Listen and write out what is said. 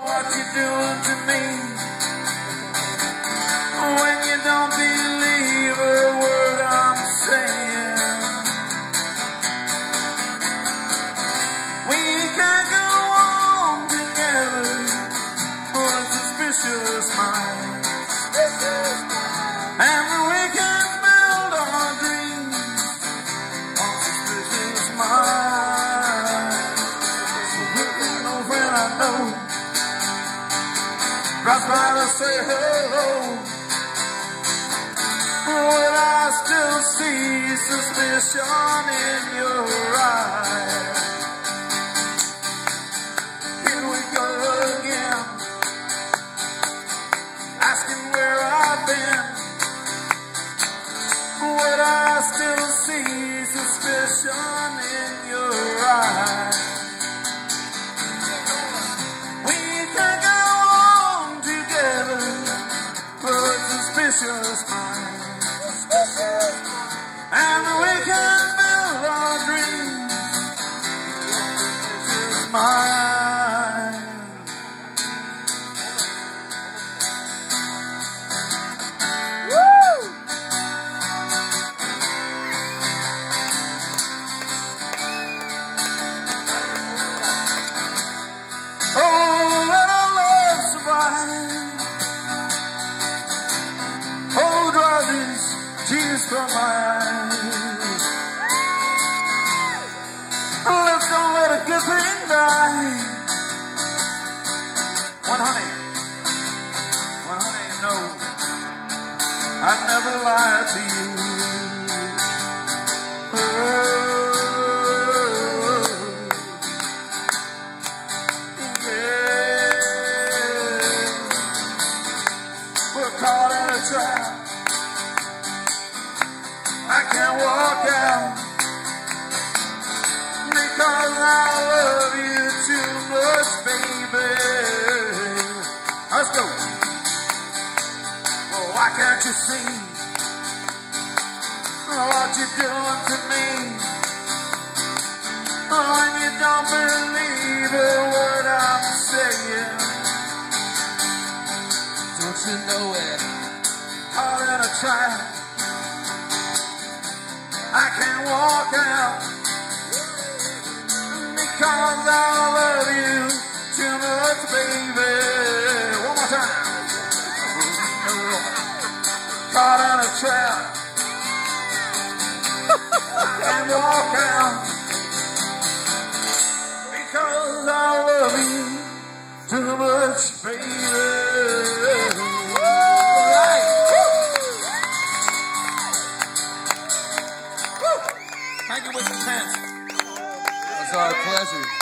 What you doing to me when you don't believe a word I'm saying? We can't go on together for a suspicious mind, and we can build our dreams on suspicious minds. Drop by to say hello. But I still see suspicion in your eyes. Here we go again. Asking where I've been. But I still see suspicion in your suspicious minds. And we can build our dreams. Suspicious minds. Tears from my eyes. Don't let a good thing die. One honey, one honey, no, I'd never lie to you. Oh, yeah. We're caught in a trap. I can't walk out because I love you too much, baby. Let's go. Well, why can't you see what you're doing to me? Oh, when you don't believe a word I'm saying, don't you know it? Caught in a trap. Out because I love you too much, baby. One more time. Caught in a trap. Can't walk out because I love you too much, baby. Thank you, Winston Pence. It's our pleasure.